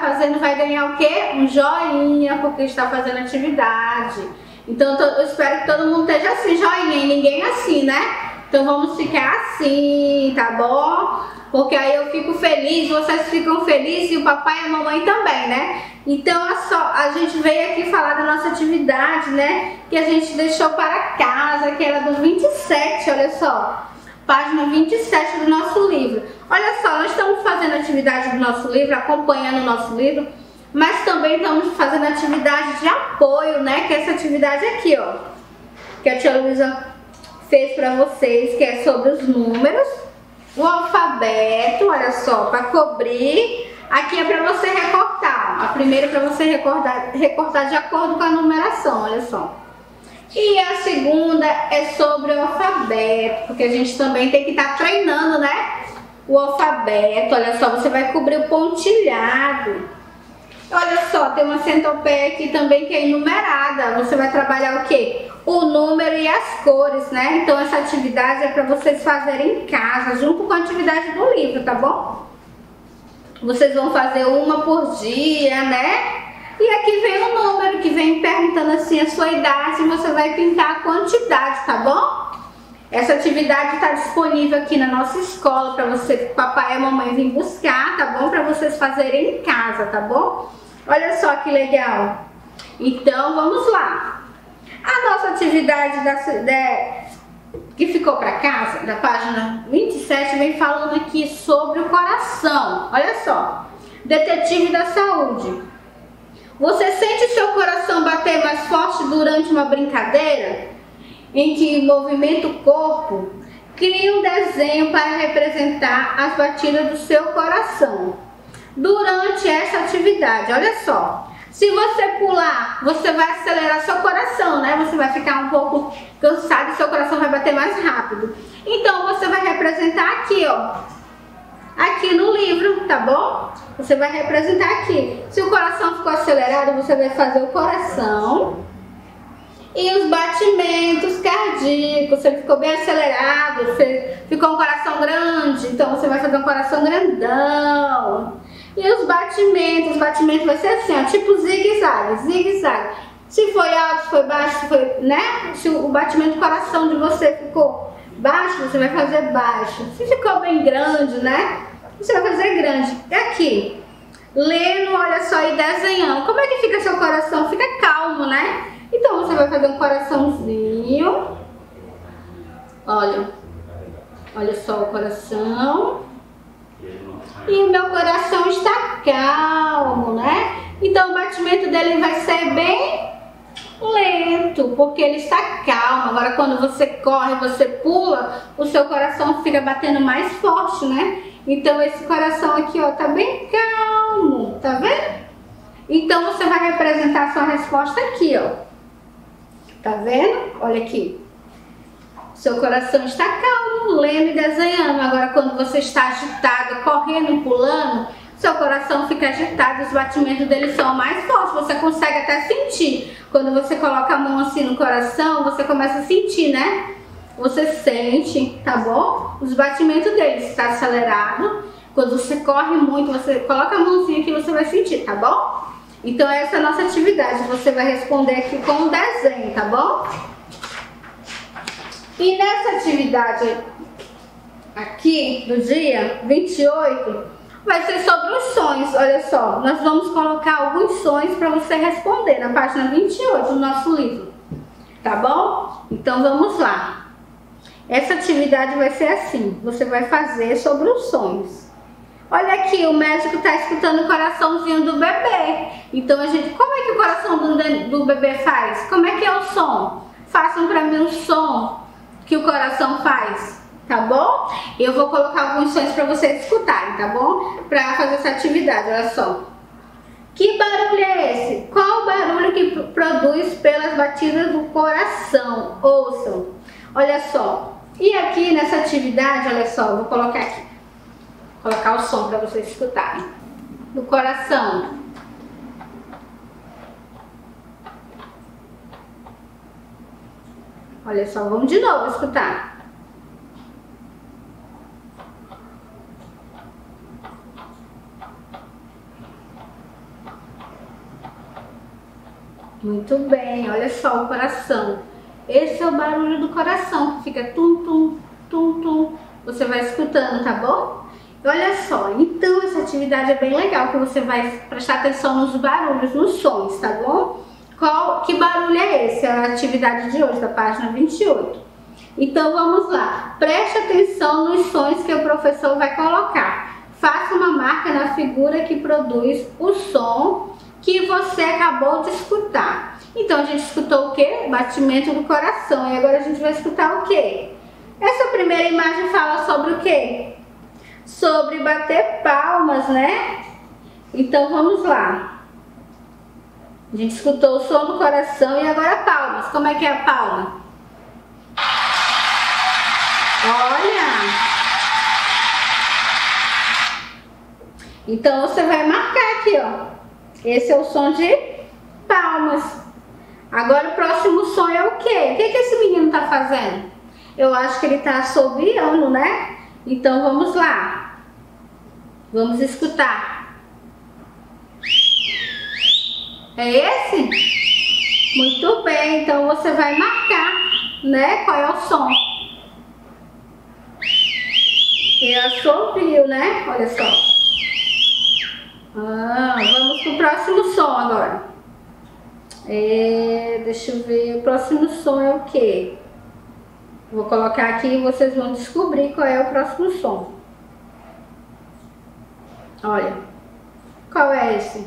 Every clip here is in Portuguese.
fazendo vai ganhar o quê? Um joinha, porque está fazendo atividade. Então eu espero que todo mundo esteja assim, joinha, e ninguém assim, né? Então vamos ficar assim, tá bom? Porque aí eu fico feliz, vocês ficam felizes e o papai e a mamãe também, né? Então a, só, a gente veio aqui falar da nossa atividade, né? Que a gente deixou para casa, que era do 27, olha só página 27 do nosso livro. Olha só, nós estamos fazendo atividade do nosso livro, acompanhando o nosso livro, mas também estamos fazendo atividade de apoio, né? Que é essa atividade aqui, ó, que a tia Luísa fez para vocês, que é sobre os números, o alfabeto, olha só, para cobrir. Aqui é para você recortar. A primeira é para você recortar, recortar de acordo com a numeração, olha só. E a segunda é sobre o alfabeto, porque a gente também tem que estar tá treinando, né? O alfabeto, olha só, você vai cobrir o pontilhado. Olha só, tem uma centopeia aqui também que é enumerada. Você vai trabalhar o quê? O número e as cores, né? Então essa atividade é para vocês fazerem em casa, junto com a atividade do livro, tá bom? Vocês vão fazer uma por dia, né? E aqui vem o número que vem perguntando assim a sua idade e você vai pintar a quantidade, tá bom? Essa atividade está disponível aqui na nossa escola para você, papai e mamãe vir buscar, tá bom? Para vocês fazerem em casa, tá bom? Olha só que legal. Então, vamos lá. A nossa atividade da, da, que ficou para casa, da página 27, vem falando aqui sobre o coração. Olha só. Detetive da saúde. Você sente seu coração bater mais forte durante uma brincadeira em que movimenta o corpo? Crie um desenho para representar as batidas do seu coração durante essa atividade. Olha só, se você pular, você vai acelerar seu coração, né? Você vai ficar um pouco cansado e seu coração vai bater mais rápido. Então você vai representar aqui, ó, aqui no livro, tá bom? Você vai representar aqui. Se o coração ficou acelerado, você vai fazer o coração e os batimentos cardíacos. Ele ficou bem acelerado, ficou um coração grande, então você vai fazer um coração grandão. E os batimentos, os batimentos vai ser assim, ó, tipo zigue-zague, zigue-zague. Se foi alto, se foi baixo, se foi, né? Se o batimento do coração de você ficou baixo, você vai fazer baixo. Se ficou bem grande, né? Você vai fazer grande. E aqui, lendo, olha só, e desenhando. Como é que fica seu coração? Fica calmo, né? Então você vai fazer um coraçãozinho. Olha, olha só o coração. E o meu coração está calmo, né? Então o batimento dele vai ser bem lento, porque ele está calmo. Agora quando você corre, você pula, o seu coração fica batendo mais forte, né? Então esse coração aqui, ó, tá bem calmo, tá vendo? Então você vai representar a sua resposta aqui, ó. Tá vendo? Olha aqui. Seu coração está calmo, lendo e desenhando. Agora quando você está agitado, correndo, pulando, seu coração fica agitado, os batimentos dele são mais fortes, você consegue até sentir. Quando você coloca a mão assim no coração, você começa a sentir, né? Você sente, tá bom? Os batimentos dele está acelerado. Quando você corre muito, você coloca a mãozinha que você vai sentir, tá bom? Então essa é a nossa atividade. Você vai responder aqui com um desenho, tá bom? E nessa atividade aqui do dia 28, vai ser sobre os sonhos. Olha só, nós vamos colocar alguns sonhos para você responder na página 28 do nosso livro. Tá bom? Então vamos lá. Essa atividade vai ser assim: você vai fazer sobre os sonhos. Olha aqui, o médico está escutando o coraçãozinho do bebê. Então a gente, como é que o coração do, do bebê faz? Como é que é o som? Façam para mim um som que o coração faz, tá bom? Eu vou colocar alguns sons para vocês escutarem, tá bom? Para fazer essa atividade, olha só. Que barulho é esse? Qual o barulho que produz pelas batidas do coração? Ouçam. Olha só, e aqui nessa atividade, olha só, vou colocar aqui. Colocar o som para vocês escutarem. Do coração. Olha só, vamos de novo escutar. Muito bem, olha só o coração. Esse é o barulho do coração que fica tum, tum, tum, tum. Você vai escutando, tá bom? Olha só, então essa atividade é bem legal, que você vai prestar atenção nos barulhos, nos sons, tá bom? Qual, que barulho é esse? É a atividade de hoje, da página 28. Então vamos lá, preste atenção nos sons que o professor vai colocar. Faça uma marca na figura que produz o som que você acabou de escutar. Então a gente escutou o que? Batimento do coração. E agora a gente vai escutar o que? Essa primeira imagem fala sobre o que? Sobre bater palmas, né? Então vamos lá. A gente escutou o som do coração e agora palmas. Como é que é a palma? Olha! Então você vai marcar aqui, ó. Esse é o som de palmas. Agora o próximo som é o quê? O que, que esse menino tá fazendo? Eu acho que ele tá assobiando, né? Então vamos lá. Vamos escutar. É esse? Muito bem, então você vai marcar, né? Qual é o som. E assovio, né? Olha só. Ah, vamos pro próximo som agora. É, deixa eu ver, o próximo som é o que? Vou colocar aqui e vocês vão descobrir qual é o próximo som. Olha, qual é esse?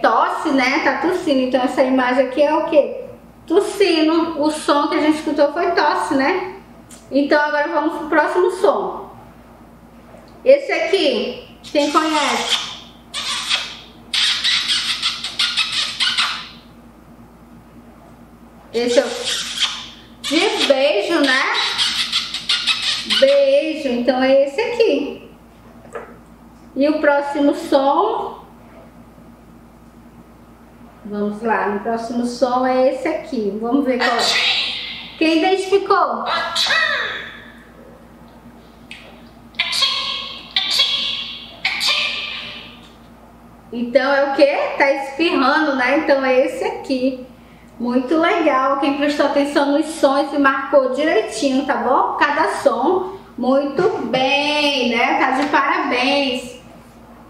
Tosse, né? Tá tossindo. Então essa imagem aqui é o que? Tossindo. O som que a gente escutou foi tosse, né? Então agora vamos pro próximo som. Esse aqui, quem conhece? Esse é o de beijo, né? Beijo. Então é esse aqui. E o próximo som Vamos lá, no próximo som é esse aqui. Vamos ver qual é. Quem identificou? Então é o que? Tá espirrando, né? Então é esse aqui. Muito legal. Quem prestou atenção nos sons e marcou direitinho, tá bom? Cada som. Muito bem, né? Tá de parabéns.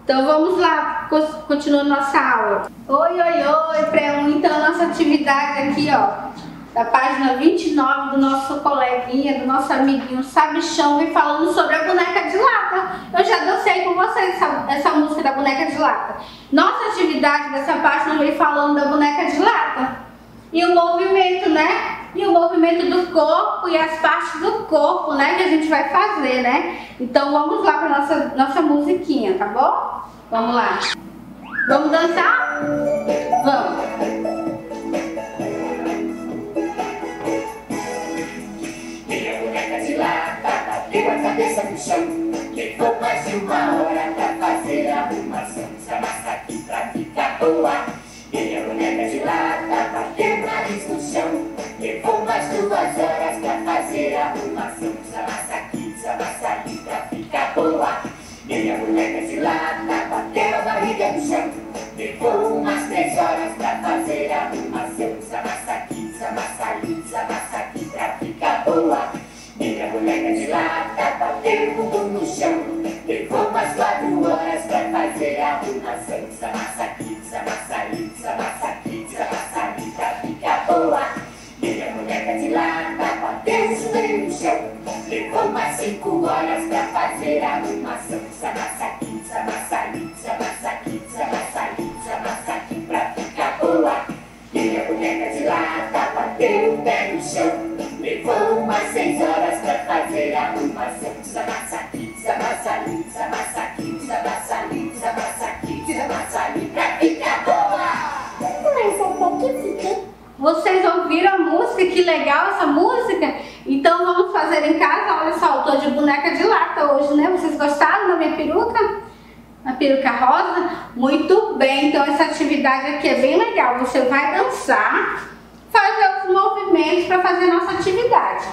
Então vamos lá, continuando nossa aula. Oi, oi, oi, pré-1. Então nossa atividade aqui, ó, da página 29 do nosso coleguinha, do nosso amiguinho Sabichão, vem falando sobre a boneca de lata. Eu já dancei com vocês essa, essa música da boneca de lata. Nossa atividade dessa página vem falando da boneca de lata. E o movimento, né? E o movimento do corpo e as partes do corpo, né? Que a gente vai fazer, né? Então vamos lá para nossa nossa musiquinha, tá bom? Vamos lá. Vamos dançar? Vamos. Cabeça no chão. Levou mais de uma hora pra fazer a arrumação. Aqui pra ficar boa. Boneca de lata bateu. Levou mais duas horas pra fazer a arrumação. Essa massa aqui, essa massa ali pra ficar boa. Minha boneca de lata bateu a barriga no chão. Levou umas três horas pra fazer a arrumação. Essa massa aqui, essa massa ali, massa aqui pra ficar boa. Minha boneca de lata bateu o bumbum no chão. Levou umas quatro horas pra fazer a arrumação. Essa massa aqui, essa massa horas pra fazer a arrumação. Massa aqui, massa ali, massa aqui, massa ali, massa aqui pra ficar boa. Minha boneca de lata bateu o pé no chão. Levou umas seis horas pra fazer a arrumação. Essa massa aqui, essa massa ali, hoje, né? Vocês gostaram da minha peruca? A peruca rosa? Muito bem, então essa atividade aqui é bem legal. Você vai dançar, fazer os movimentos para fazer a nossa atividade.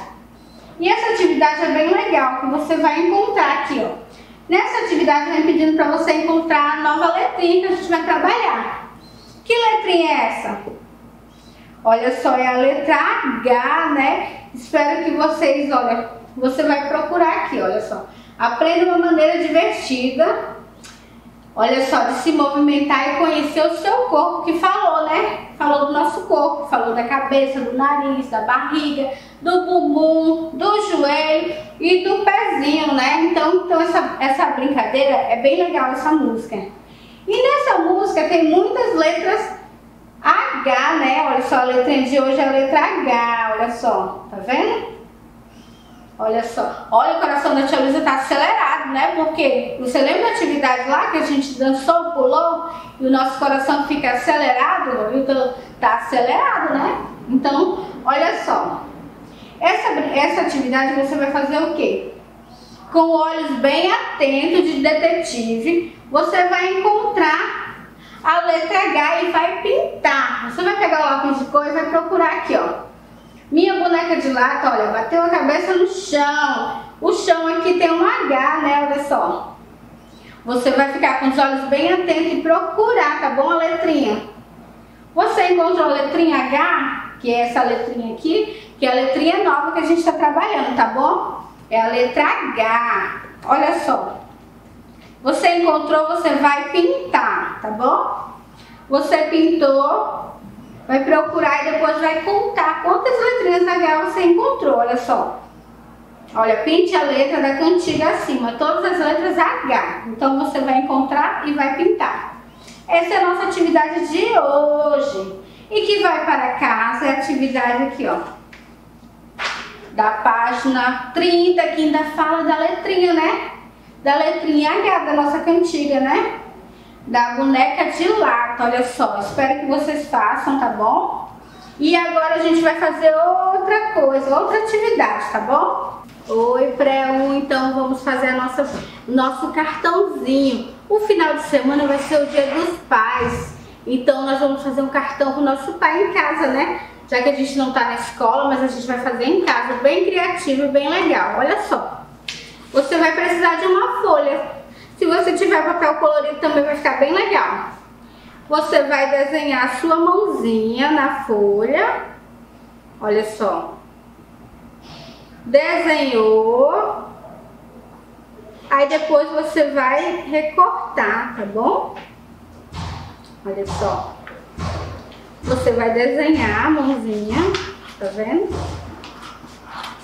E essa atividade é bem legal, que você vai encontrar aqui, ó. Nessa atividade vem pedindo para você encontrar a nova letrinha que a gente vai trabalhar. Que letrinha é essa? Olha só, é a letra H, né? Espero que vocês, olha, você vai procurar aqui, olha só. Aprenda uma maneira divertida, olha só, de se movimentar e conhecer o seu corpo, que falou, né? Falou do nosso corpo, falou da cabeça, do nariz, da barriga, do bumbum, do joelho e do pezinho, né? Então, então essa, essa brincadeira é bem legal, essa música. E nessa música tem muitas letras H, né? Olha só, a letrinha de hoje é a letra H, olha só, tá vendo? Olha só, olha o coração da tia Luísa tá acelerado, né? Porque você lembra da atividade lá que a gente dançou, pulou e o nosso coração fica acelerado? Então tá acelerado, né? Então, olha só. Essa, essa atividade você vai fazer o quê? Com olhos bem atentos de detetive, você vai encontrar a letra H e vai pintar. Você vai pegar o lápis de cor e vai procurar aqui, ó. Minha boneca de lata, olha, bateu a cabeça no chão. O chão aqui tem um H, né? Olha só. Você vai ficar com os olhos bem atentos e procurar, tá bom? A letrinha. Você encontrou a letrinha H, que é essa letrinha aqui, que é a letrinha nova que a gente está trabalhando, tá bom? É a letra H. Olha só. Você encontrou, você vai pintar, tá bom? Você pintou, vai procurar e depois vai contar quantas letrinhas H você encontrou, olha só. Olha, pinte a letra da cantiga acima, todas as letras H. Então você vai encontrar e vai pintar. Essa é a nossa atividade de hoje. E que vai para casa é a atividade aqui, ó. Da página 30, que ainda fala da letrinha, né? Da letrinha H da nossa cantiga, né? Da boneca de lata, olha só. Espero que vocês façam, tá bom? E agora a gente vai fazer outra coisa, outra atividade, tá bom? Oi, pré-1, então vamos fazer a nossa, nosso cartãozinho. O final de semana vai ser o dia dos pais, então nós vamos fazer um cartão com o nosso pai em casa, né? Já que a gente não tá na escola, mas a gente vai fazer em casa, bem criativo e bem legal. Olha só, você vai precisar de uma folha se você tiver papel colorido também vai ficar bem legal. Você vai desenhar a sua mãozinha na folha. Olha só. Desenhou. Aí depois você vai recortar, tá bom? Olha só. Você vai desenhar a mãozinha, tá vendo?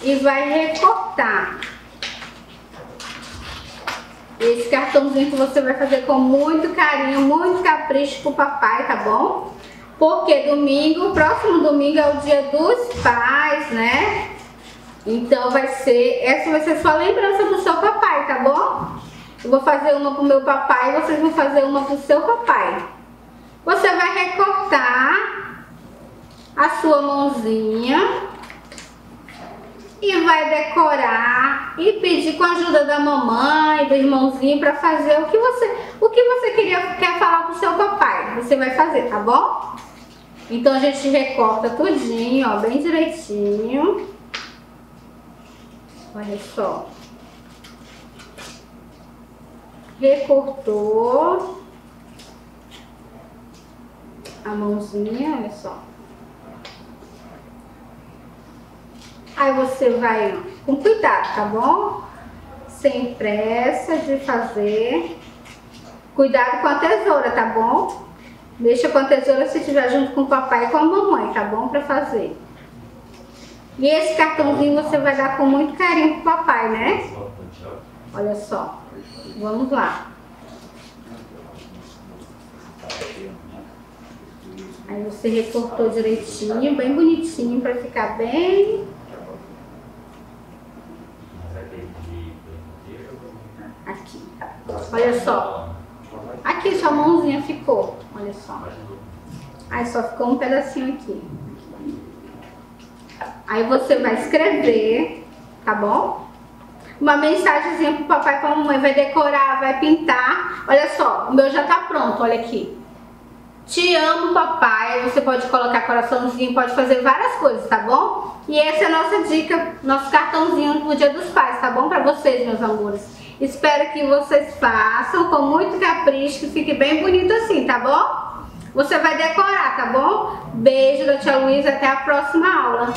E vai recortar. Esse cartãozinho que você vai fazer com muito carinho, muito capricho pro papai, tá bom? Porque domingo, próximo domingo é o dia dos pais, né? Então vai ser, essa vai ser sua lembrança do seu papai, tá bom? Eu vou fazer uma pro meu papai e vocês vão fazer uma pro seu papai. Você vai recortar a sua mãozinha e vai decorar e pedir com a ajuda da mamãe, do irmãozinho para fazer o que você, o que você queria quer falar pro seu papai. Você vai fazer, tá bom? Então a gente recorta tudinho, ó, bem direitinho. Olha só. Recortou a mãozinha, olha só. Aí você vai com cuidado, tá bom? Sem pressa de fazer. Cuidado com a tesoura, tá bom? Deixa com a tesoura se estiver junto com o papai e com a mamãe, tá bom? Pra fazer. E esse cartãozinho você vai dar com muito carinho pro papai, né? Olha só. Vamos lá. Aí você recortou direitinho, bem bonitinho, pra ficar bem Olha só. Aqui sua mãozinha ficou. Olha só. Aí só ficou um pedacinho aqui. Aí você vai escrever, tá bom? uma mensagenzinha pro papai e pra mamãe, vai decorar, vai pintar. Olha só, o meu já tá pronto, olha aqui. Te amo, papai. Você pode colocar coraçãozinho, pode fazer várias coisas, tá bom? E essa é a nossa dica, nosso cartãozinho do Dia dos Pais, tá bom? Pra vocês, meus amores. Espero que vocês façam com muito capricho, que fique bem bonito assim, tá bom? Você vai decorar, tá bom? Beijo da tia Luísa, até a próxima aula.